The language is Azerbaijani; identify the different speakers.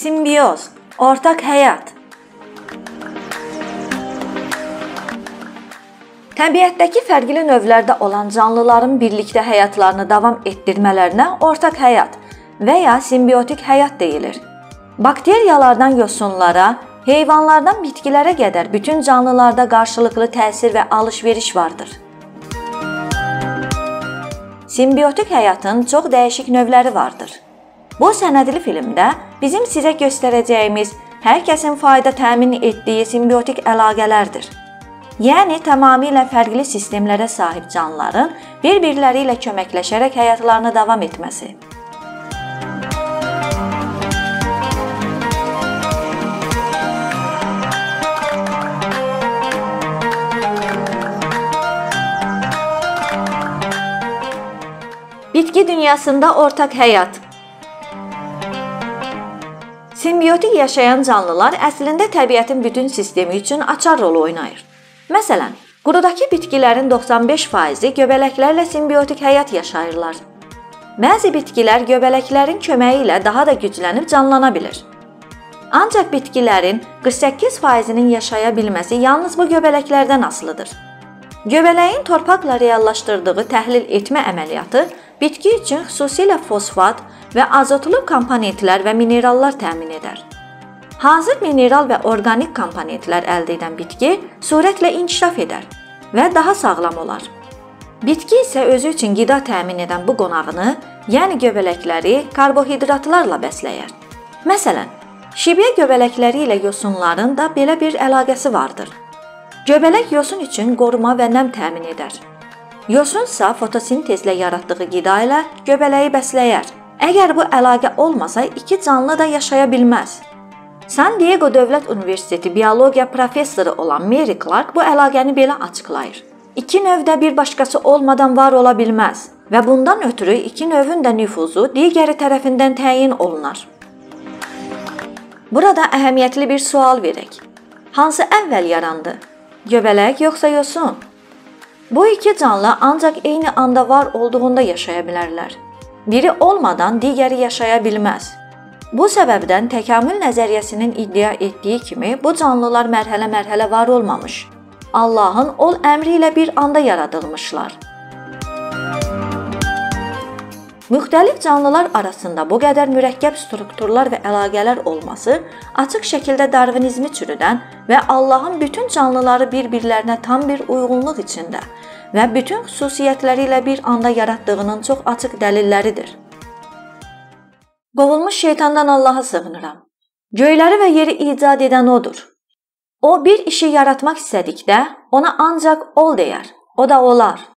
Speaker 1: Simbiyoz, ortaq həyat. Təbiətdəki fərqli növlərdə olan canlıların birlikdə həyatlarını davam etdirmələrinə ortaq həyat və ya simbiotik həyat deyilir. Bakteriyalardan yosunlara, heyvanlardan bitkilərə qədər bütün canlılarda qarşılıqlı təsir və alış-veriş vardır. Simbiotik həyatın çox dəyişik növləri vardır. Bu sənədli filmdə bizim sizə göstərəcəyimiz hər kəsin fayda təmin etdiyi simbiotik əlaqələrdir. Yəni tamamilə fərqli sistemlərə sahib canlıların bir-birləri ilə köməkləşərək həyatlarını davam etməsi. Bitki dünyasında ortaq həyat Simbiotik yaşayan canlılar əslində təbiətin bütün sistemi üçün açar rol oynayır. Məsələn, qurudakı bitkilərin 95%-i göbələklərlə simbiotik həyat yaşayırlar. Bəzi bitkilər göbələklərin köməyi ilə daha da güclənib canlana bilir. Ancaq bitkilərin 48%-nin yaşaya bilməsi yalnız bu göbələklərdən asılıdır. Göbələyin torpaqla reallaşdırdığı təhlil etmə əməliyyatı bitki üçün xüsusilə fosfat və azotlu komponentlər və minerallar təmin edər. Hazır mineral və orqanik komponentlər əldə edən bitki sürətlə inkişaf edər və daha sağlam olar. Bitki isə özü üçün qida təmin edən bu qonağını, yəni göbələkləri karbohidratlarla bəsləyər. Məsələn, şibyə göbələkləri ilə yosunların da belə bir əlaqəsi vardır. Göbələk yosun üçün qoruma və nəm təmin edər. Yosun isə fotosintezlə yaratdığı qida ilə göbələyi bəsləyər. Əgər bu əlaqə olmasa, iki canlı da yaşaya bilməz. San Diego Dövlət Universiteti biologiya professoru olan Mary Clark bu əlaqəni belə açıqlayır. İki növdə bir başqası olmadan var ola bilməz və bundan ötürü iki növün də nüfuzu digəri tərəfindən təyin olunar. Burada əhəmiyyətli bir sual verək. Hansı əvvəl yarandı? Göbələk yoxsa yosun? Bu iki canlı ancaq eyni anda var olduğunda yaşaya bilərlər. Biri olmadan digəri yaşaya bilməz. Bu səbəbdən təkamül nəzəriyyəsinin iddia etdiyi kimi bu canlılar mərhələ-mərhələ var olmamış. Allahın ol əmri ilə bir anda yaradılmışlar. Müxtəlif canlılar arasında bu qədər mürəkkəb strukturlar və əlaqələr olması açıq şəkildə darvinizmi çürüdən və Allahın bütün canlıları bir-birlərinə tam bir uyğunluq içində və bütün xüsusiyyətləri ilə bir anda yaratdığının çox açıq dəlilləridir. Qovulmuş şeytandan Allaha sığınıram. Göyləri və yeri icad edən odur. O bir işi yaratmaq istədikdə ona ancaq ol deyər. O da olar.